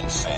Nation fan.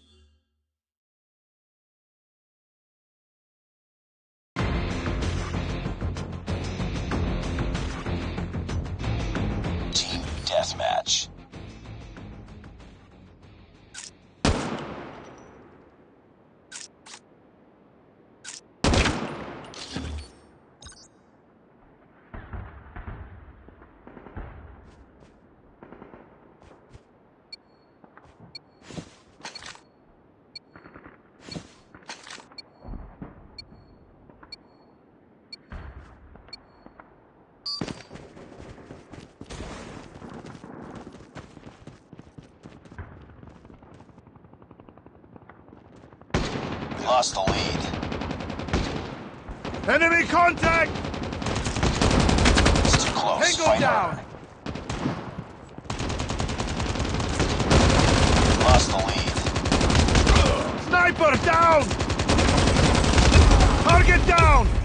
Lost the lead. Enemy contact! This too close. Tango Fight down! Harder. Lost the lead. Sniper down! Target down!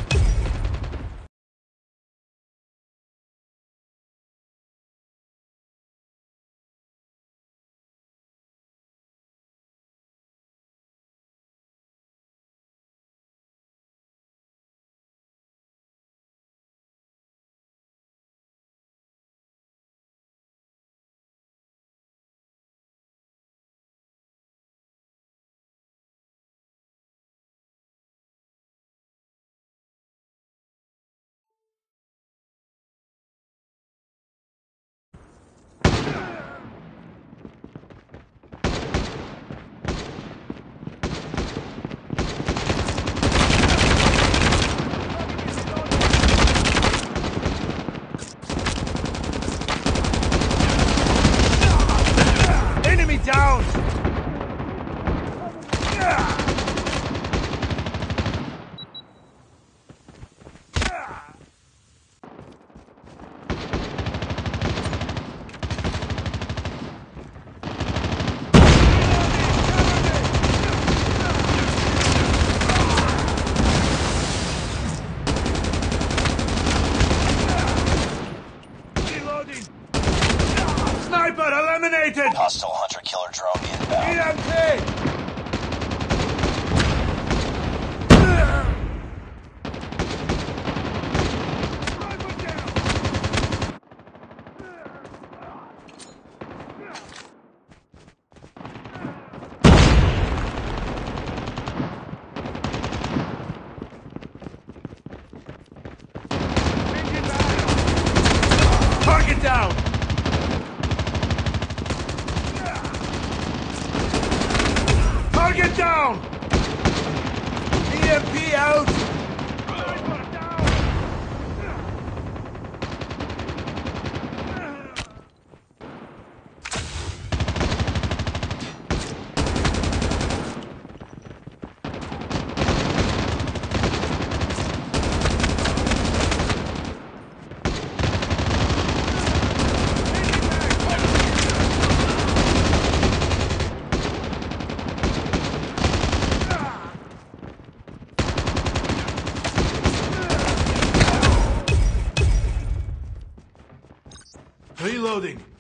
Reloading.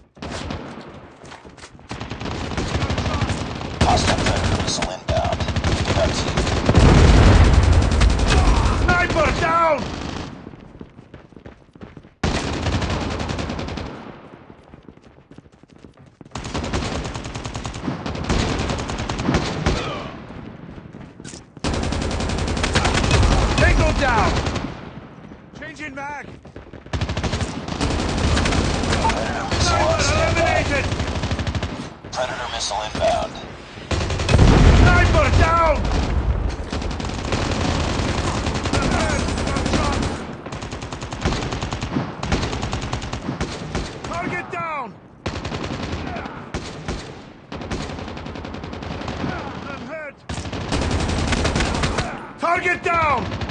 get down!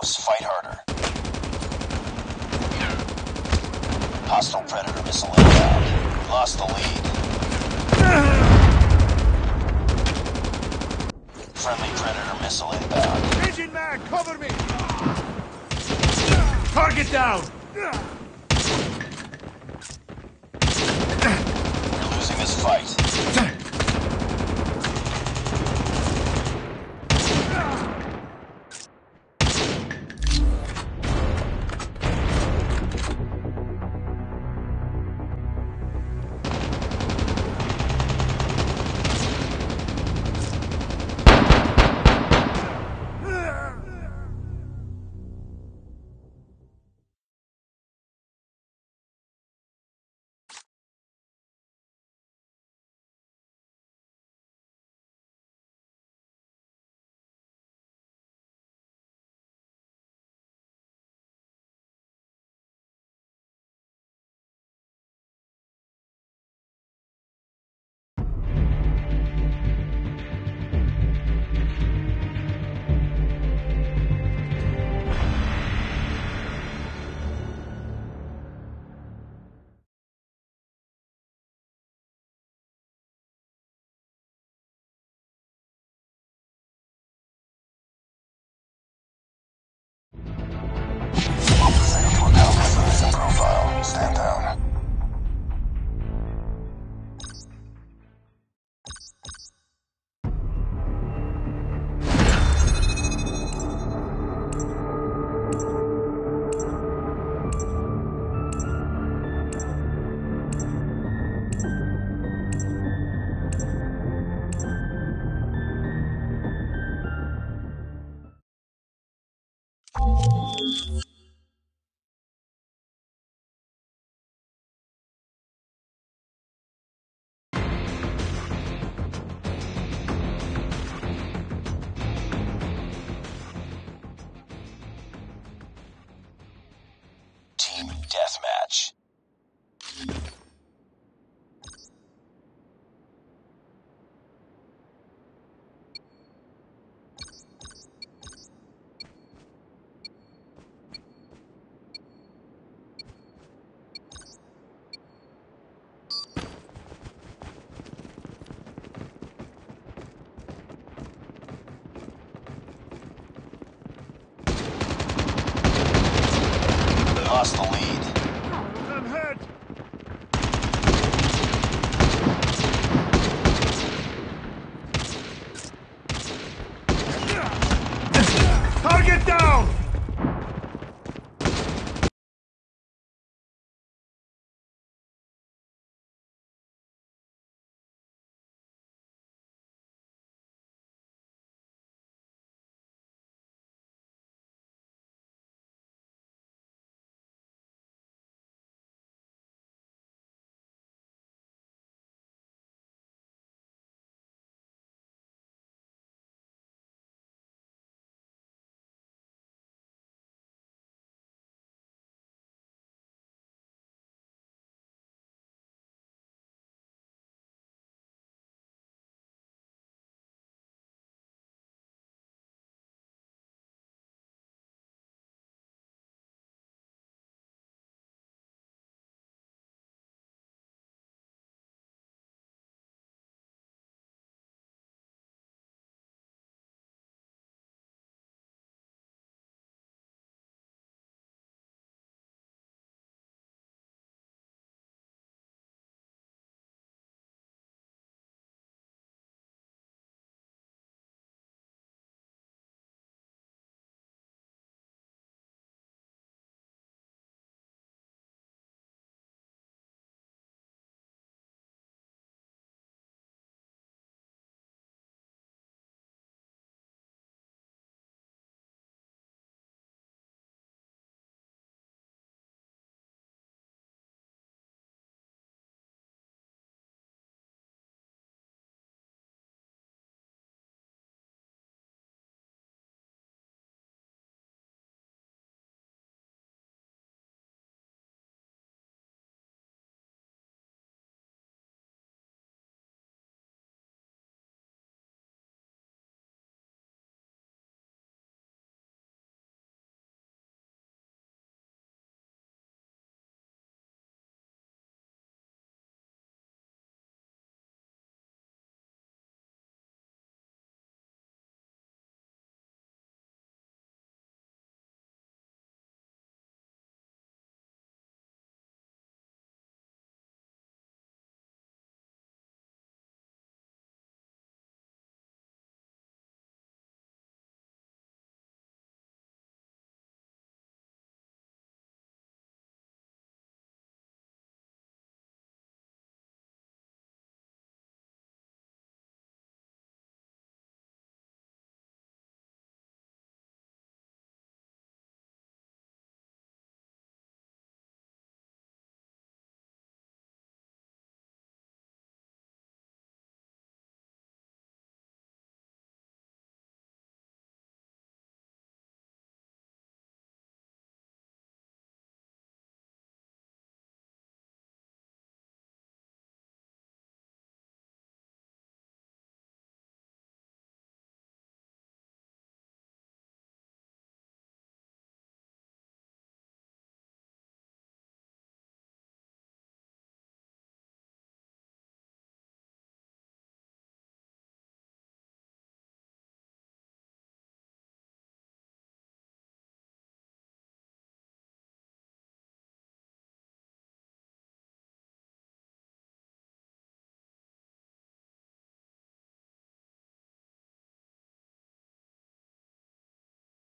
close. Fight harder. Hostile Predator missile inbound. Lost the lead. Friendly Predator missile inbound. Engine man, cover me! Target down! We're losing this fight.